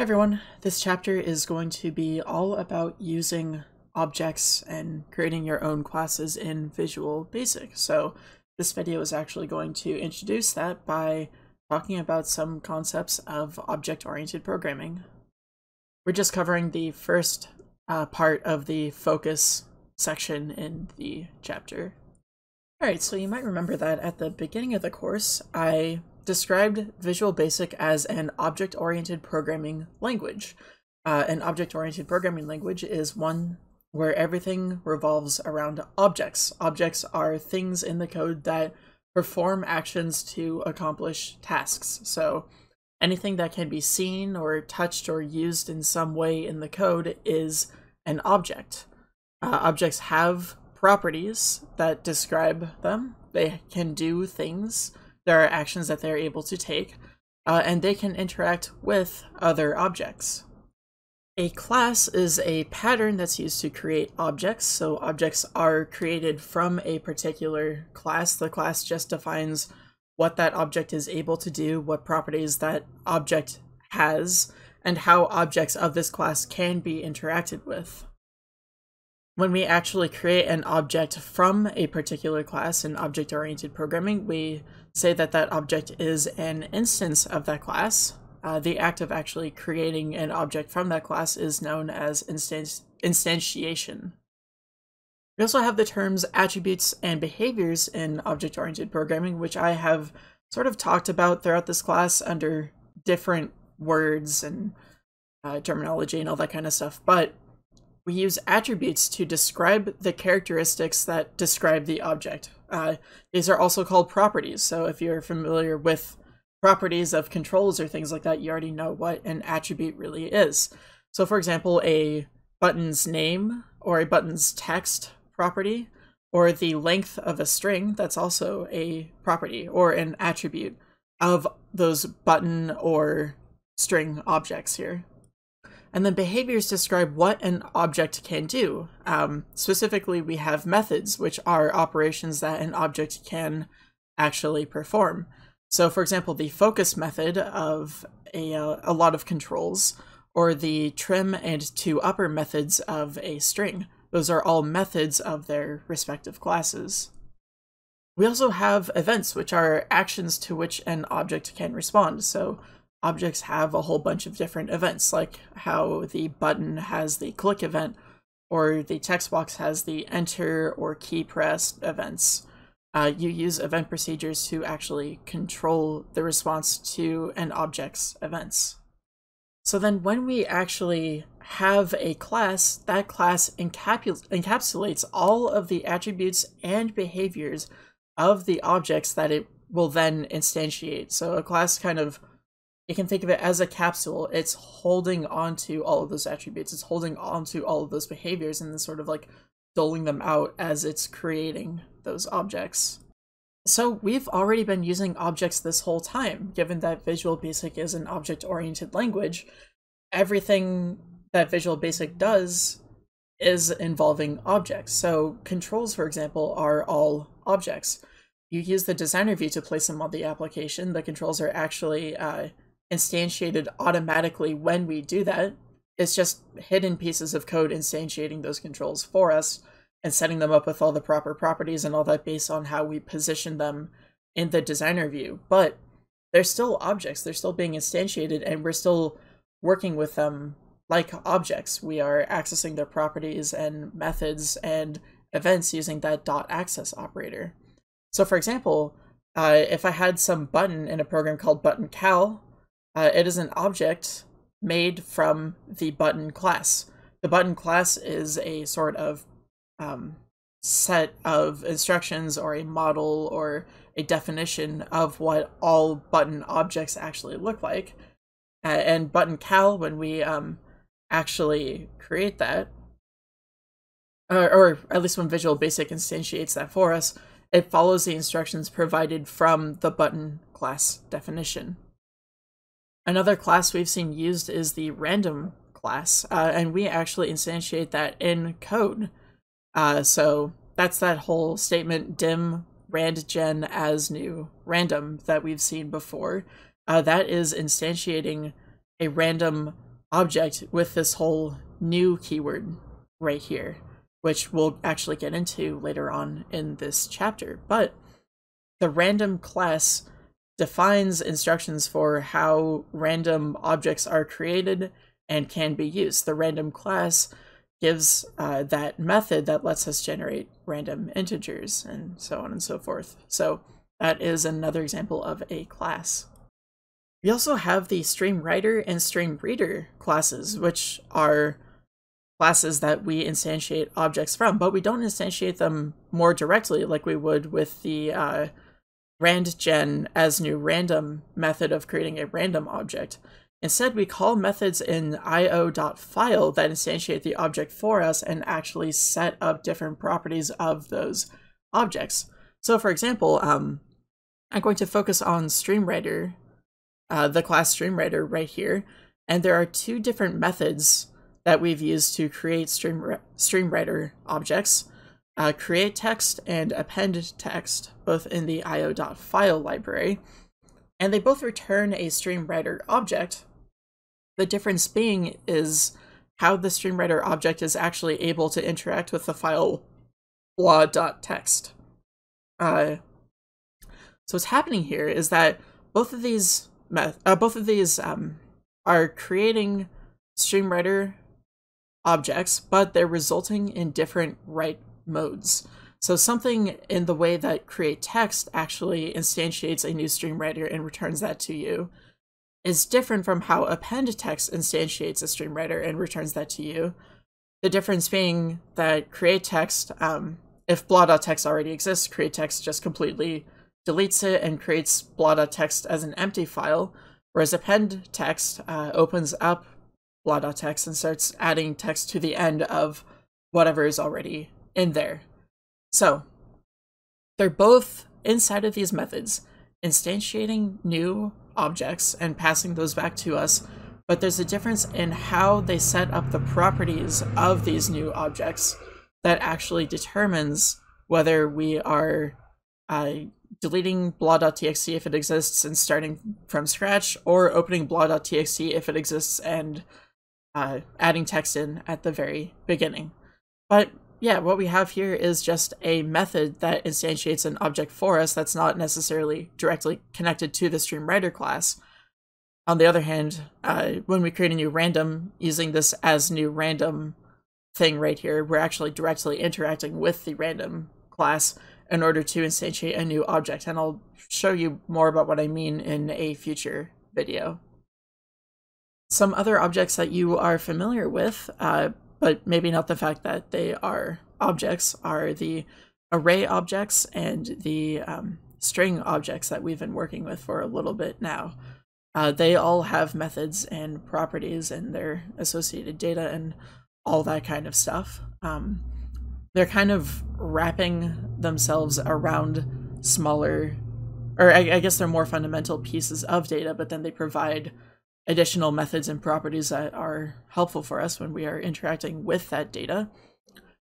Everyone, this chapter is going to be all about using objects and creating your own classes in Visual Basic. So this video is actually going to introduce that by talking about some concepts of object-oriented programming. We're just covering the first uh, part of the focus section in the chapter. Alright, so you might remember that at the beginning of the course, I described Visual Basic as an object-oriented programming language. Uh, an object-oriented programming language is one where everything revolves around objects. Objects are things in the code that perform actions to accomplish tasks. So anything that can be seen or touched or used in some way in the code is an object. Uh, objects have properties that describe them. They can do things there are actions that they're able to take, uh, and they can interact with other objects. A class is a pattern that's used to create objects, so objects are created from a particular class. The class just defines what that object is able to do, what properties that object has, and how objects of this class can be interacted with. When we actually create an object from a particular class in object-oriented programming, we say that that object is an instance of that class. Uh, the act of actually creating an object from that class is known as instanti instantiation. We also have the terms attributes and behaviors in object-oriented programming, which I have sort of talked about throughout this class under different words and uh, terminology and all that kind of stuff. But we use attributes to describe the characteristics that describe the object. Uh, these are also called properties. So if you're familiar with properties of controls or things like that, you already know what an attribute really is. So for example, a button's name or a button's text property or the length of a string, that's also a property or an attribute of those button or string objects here. And then behaviors describe what an object can do. Um, specifically, we have methods, which are operations that an object can actually perform. So, for example, the focus method of a, uh, a lot of controls, or the trim and to upper methods of a string. Those are all methods of their respective classes. We also have events, which are actions to which an object can respond. So objects have a whole bunch of different events, like how the button has the click event, or the text box has the enter or key press events. Uh, you use event procedures to actually control the response to an object's events. So then when we actually have a class, that class encapsulates all of the attributes and behaviors of the objects that it will then instantiate. So a class kind of you can think of it as a capsule. It's holding on to all of those attributes. It's holding on to all of those behaviors and then sort of like doling them out as it's creating those objects. So we've already been using objects this whole time, given that Visual Basic is an object-oriented language. Everything that Visual Basic does is involving objects. So controls, for example, are all objects. You use the designer view to place them on the application. The controls are actually uh, instantiated automatically when we do that. It's just hidden pieces of code instantiating those controls for us and setting them up with all the proper properties and all that based on how we position them in the designer view. But they're still objects, they're still being instantiated, and we're still working with them like objects. We are accessing their properties and methods and events using that dot access operator. So for example, uh, if I had some button in a program called button cal uh, it is an object made from the button class. The button class is a sort of um, set of instructions or a model or a definition of what all button objects actually look like. Uh, and button cal, when we um, actually create that, or, or at least when Visual Basic instantiates that for us, it follows the instructions provided from the button class definition. Another class we've seen used is the random class, uh, and we actually instantiate that in code. Uh, so that's that whole statement dim randgen as new random that we've seen before. Uh, that is instantiating a random object with this whole new keyword right here, which we'll actually get into later on in this chapter. But the random class defines instructions for how random objects are created and can be used. The random class gives uh, that method that lets us generate random integers and so on and so forth. So that is another example of a class. We also have the stream writer and stream reader classes, which are classes that we instantiate objects from, but we don't instantiate them more directly like we would with the uh, randgen as new random method of creating a random object. Instead, we call methods in io.file that instantiate the object for us and actually set up different properties of those objects. So for example, um, I'm going to focus on StreamWriter, uh, the class StreamWriter right here, and there are two different methods that we've used to create Stream StreamWriter objects uh, create text and append text, both in the io.file library, and they both return a StreamWriter object. The difference being is how the StreamWriter object is actually able to interact with the file blah.txt. Uh, so what's happening here is that both of these uh, both of these um, are creating StreamWriter objects, but they're resulting in different write modes. So something in the way that create text actually instantiates a new stream writer and returns that to you is different from how append text instantiates a stream writer and returns that to you. The difference being that create text, um, if blah.txt already exists, create text just completely deletes it and creates blah.txt as an empty file, whereas append text uh, opens up blah.txt and starts adding text to the end of whatever is already in there. So, they're both inside of these methods, instantiating new objects and passing those back to us, but there's a difference in how they set up the properties of these new objects that actually determines whether we are uh, deleting blah.txt if it exists and starting from scratch, or opening blah.txt if it exists and uh, adding text in at the very beginning. But yeah, what we have here is just a method that instantiates an object for us that's not necessarily directly connected to the stream writer class. On the other hand, uh, when we create a new random using this as new random thing right here, we're actually directly interacting with the random class in order to instantiate a new object. And I'll show you more about what I mean in a future video. Some other objects that you are familiar with, uh, but maybe not the fact that they are objects are the array objects and the um, string objects that we've been working with for a little bit now. Uh, they all have methods and properties and their associated data and all that kind of stuff. Um, they're kind of wrapping themselves around smaller, or I, I guess they're more fundamental pieces of data, but then they provide additional methods and properties that are helpful for us when we are interacting with that data.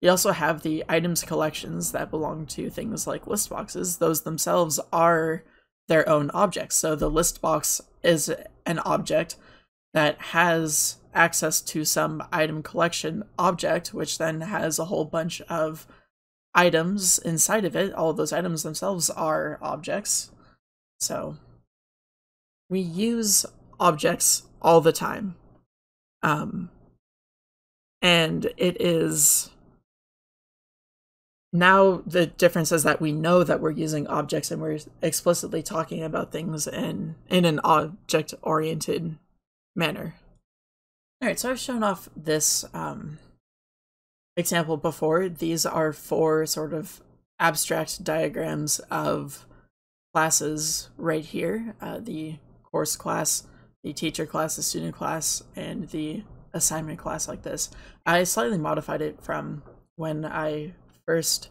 We also have the items collections that belong to things like list boxes. Those themselves are their own objects. So the list box is an object that has access to some item collection object, which then has a whole bunch of items inside of it. All of those items themselves are objects. So we use objects all the time. Um, and it is now the difference is that we know that we're using objects and we're explicitly talking about things in in an object oriented manner. All right, so I've shown off this um, example before. These are four sort of abstract diagrams of classes right here. Uh, the course class, the teacher class, the student class, and the assignment class like this. I slightly modified it from when I first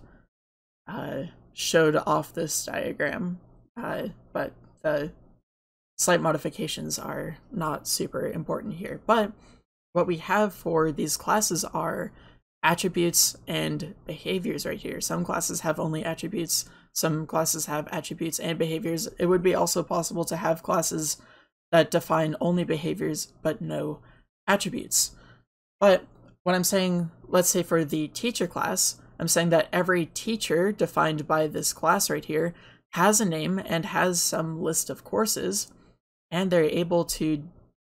uh, showed off this diagram, uh, but the slight modifications are not super important here. But what we have for these classes are attributes and behaviors right here. Some classes have only attributes, some classes have attributes and behaviors. It would be also possible to have classes that define only behaviors but no attributes. But what I'm saying, let's say for the teacher class, I'm saying that every teacher defined by this class right here has a name and has some list of courses, and they're able to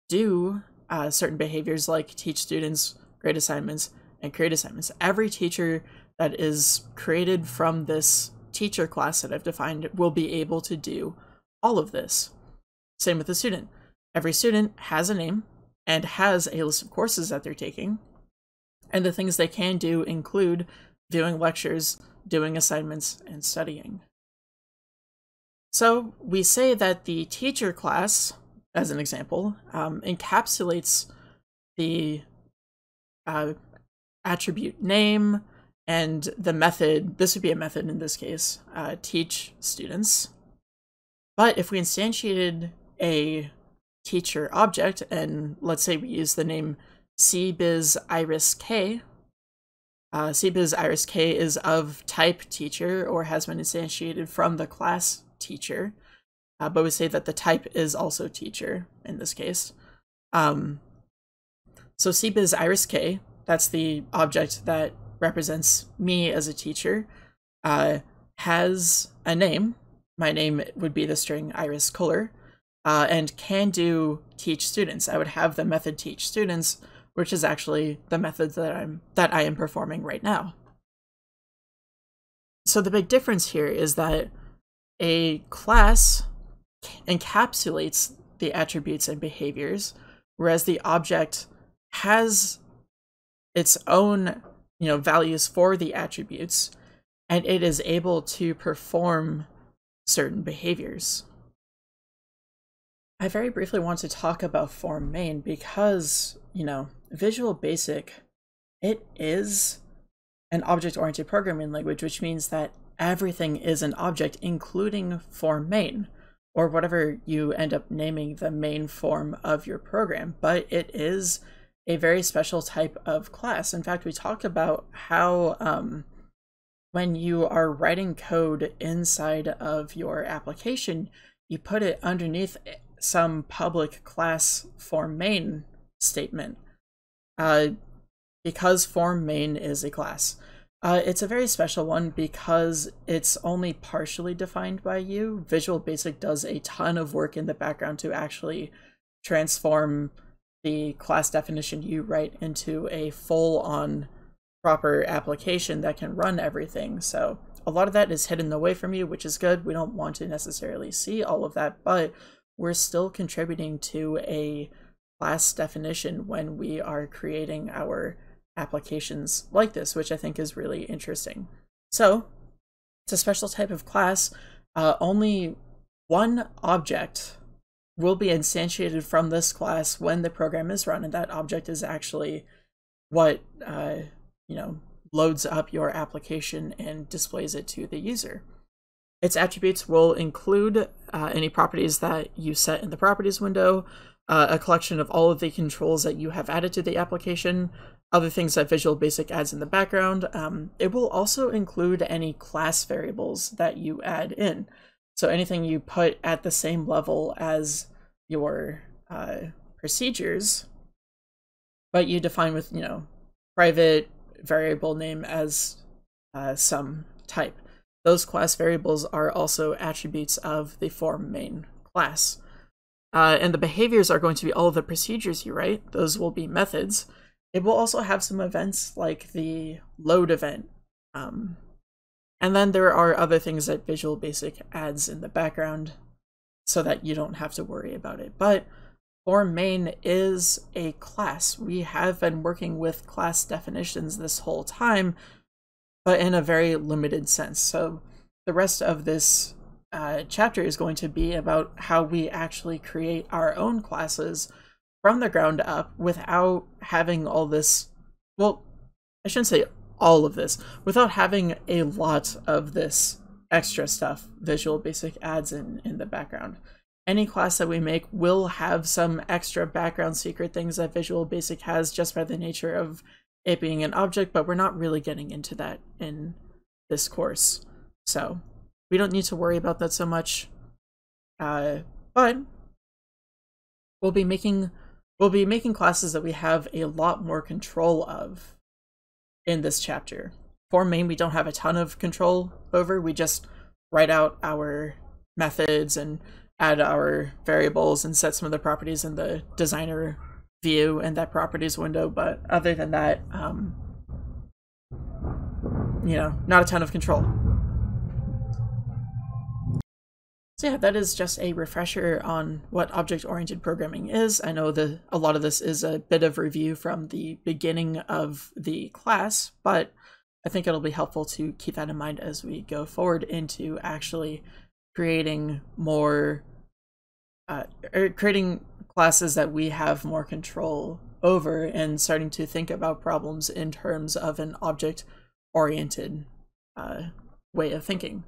do uh, certain behaviors like teach students, grade assignments, and create assignments. Every teacher that is created from this teacher class that I've defined will be able to do all of this. Same with the student. Every student has a name and has a list of courses that they're taking, and the things they can do include viewing lectures, doing assignments, and studying. So we say that the teacher class, as an example, um, encapsulates the uh, attribute name and the method, this would be a method in this case, uh, teach students. But if we instantiated a teacher object, and let's say we use the name cbiz iris k, uh, CBiz Iris K is of type teacher or has been instantiated from the class teacher, uh, but we say that the type is also teacher in this case. Um, so CBiz Iris K, that's the object that represents me as a teacher, uh, has a name. My name would be the string iris Kohler, uh, and can do teach students. I would have the method teach students which is actually the method that I'm that I am performing right now. So the big difference here is that a class encapsulates the attributes and behaviors, whereas the object has its own you know values for the attributes and it is able to perform certain behaviors. I very briefly want to talk about form main because, you know, Visual Basic, it is an object-oriented programming language, which means that everything is an object, including form main, or whatever you end up naming the main form of your program. But it is a very special type of class. In fact, we talked about how um, when you are writing code inside of your application, you put it underneath some public class form main statement uh, because form main is a class. Uh, it's a very special one because it's only partially defined by you. Visual Basic does a ton of work in the background to actually transform the class definition you write into a full-on proper application that can run everything. So a lot of that is hidden away from you, which is good. We don't want to necessarily see all of that, but we're still contributing to a class definition when we are creating our applications like this, which I think is really interesting. So it's a special type of class. Uh, only one object will be instantiated from this class when the program is run, and that object is actually what uh, you know loads up your application and displays it to the user. Its attributes will include uh, any properties that you set in the properties window, uh, a collection of all of the controls that you have added to the application, other things that Visual Basic adds in the background. Um, it will also include any class variables that you add in. So anything you put at the same level as your uh, procedures, but you define with, you know, private variable name as uh, some type. Those class variables are also attributes of the form main class. Uh, and the behaviors are going to be all of the procedures you write. Those will be methods. It will also have some events like the load event. Um, and then there are other things that Visual Basic adds in the background so that you don't have to worry about it. But form main is a class. We have been working with class definitions this whole time, but in a very limited sense. So the rest of this uh, chapter is going to be about how we actually create our own classes from the ground up without having all this. Well, I shouldn't say all of this, without having a lot of this extra stuff Visual Basic adds in, in the background. Any class that we make will have some extra background secret things that Visual Basic has just by the nature of it being an object, but we're not really getting into that in this course. So we don't need to worry about that so much. Uh, but we'll be making, we'll be making classes that we have a lot more control of in this chapter. Form main, we don't have a ton of control over. We just write out our methods and add our variables and set some of the properties in the designer view and that properties window. But other than that, um, you know, not a ton of control. So yeah, that is just a refresher on what object-oriented programming is. I know that a lot of this is a bit of review from the beginning of the class, but I think it'll be helpful to keep that in mind as we go forward into actually creating more, uh, or er, creating classes that we have more control over and starting to think about problems in terms of an object-oriented uh, way of thinking.